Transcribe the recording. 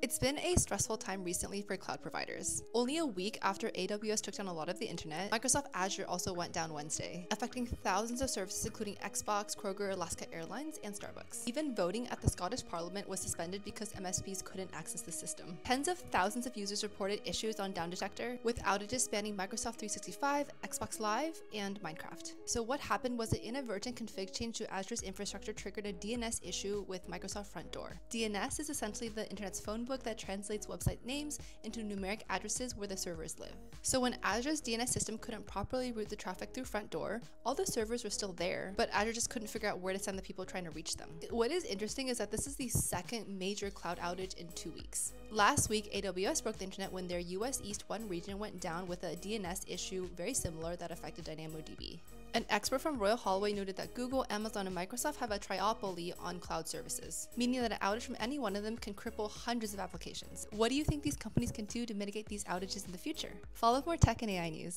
It's been a stressful time recently for cloud providers. Only a week after AWS took down a lot of the internet, Microsoft Azure also went down Wednesday, affecting thousands of services including Xbox, Kroger, Alaska Airlines, and Starbucks. Even voting at the Scottish Parliament was suspended because MSPs couldn't access the system. Tens of thousands of users reported issues on Down Detector, with outages spanning Microsoft 365, Xbox Live, and Minecraft. So what happened was an inadvertent config change to Azure's infrastructure triggered a DNS issue with Microsoft Front Door. DNS is essentially the internet's phone book that translates website names into numeric addresses where the servers live. So when Azure's DNS system couldn't properly route the traffic through front door, all the servers were still there, but Azure just couldn't figure out where to send the people trying to reach them. What is interesting is that this is the second major cloud outage in two weeks. Last week, AWS broke the internet when their US East 1 region went down with a DNS issue very similar that affected DynamoDB. An expert from Royal Holloway noted that Google, Amazon, and Microsoft have a triopoly on cloud services, meaning that an outage from any one of them can cripple hundreds of applications. What do you think these companies can do to mitigate these outages in the future? Follow more tech and AI news.